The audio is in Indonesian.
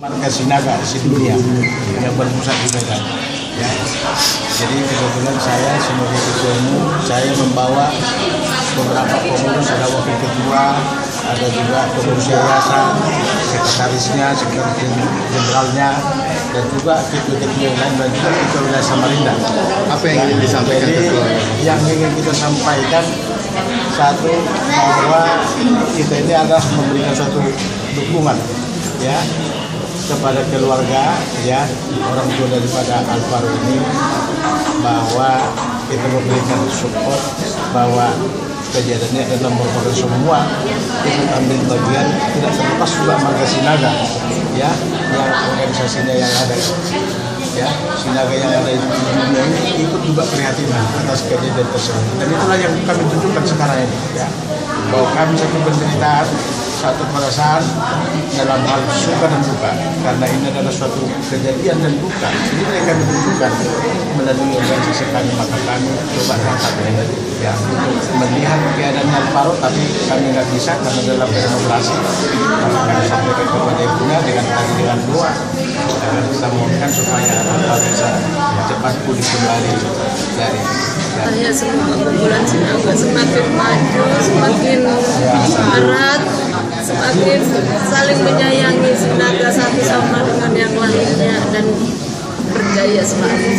marga Sinaga di dunia yang berpusat di Medan. Ya. Jadi kebetulan saya sebagai ketua umum, saya membawa beberapa pengurus, ada wakil ketua, ada juga pengurus yayasan, sekretarisnya, sekretaris jenderalnya, dan juga ketua-ketua yang lain dan juga ketua wilayah Samarinda. Apa yang ingin disampaikan Jadi ketua? yang ingin kita sampaikan satu bahwa kita ini adalah memberikan suatu dukungan ya kepada keluarga ya orang tua daripada Alvaro ini bahwa kita memberikan support bahwa kejadiannya adalah merupakan semua. Ikut ambil bagian tidak terlepas juga Marga Sinaga ya yang organisasinya yang ada. Ya Sinaga yang ada di dunia ini ikut juga prihatin atas kejadian tersebut. Dan itulah yang kami tunjukkan sekarang ini ya. Bahwa kami satu penderitaan satu perasaan dalam hal suka dan duka. Karena ini adalah suatu kejadian dan duka. Ini yang kami tunjukkan melalui organisasi kami maka kami coba ini. Ya untuk melihat keadaannya Alvaro tapi kami nggak bisa karena dalam demokrasi kami sampaikan kepada ibunya dengan tadi dengan doa dan kita mohonkan supaya Alvaro bisa cepat pulih kembali dari dari saya semoga bulan Sinaga semakin maju, semakin erat, semakin saling menyayangi Sinaga satu sama dengan yang lainnya dan berjaya selalu.